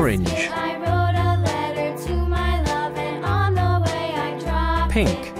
dropped Pink.